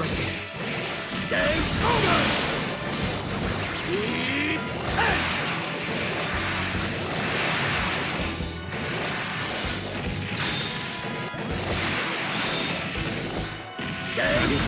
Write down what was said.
Game over!